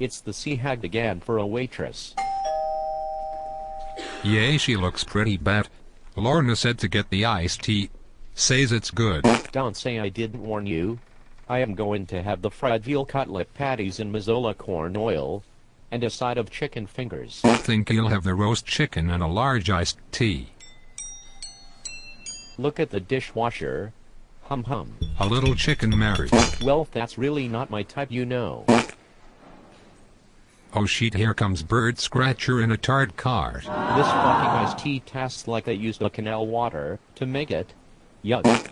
It's the sea hag again for a waitress. Yay, she looks pretty bad. Lorna said to get the iced tea. Says it's good. Don't say I didn't warn you. I am going to have the fried veal cutlet patties in Mazola corn oil, and a side of chicken fingers. I Think you'll have the roast chicken and a large iced tea. Look at the dishwasher. Hum hum. A little chicken marriage. Well, that's really not my type, you know. Oh shit, here comes Bird Scratcher in a tart cart. This fucking iced tea tastes like they used a canal water to make it. Yuck.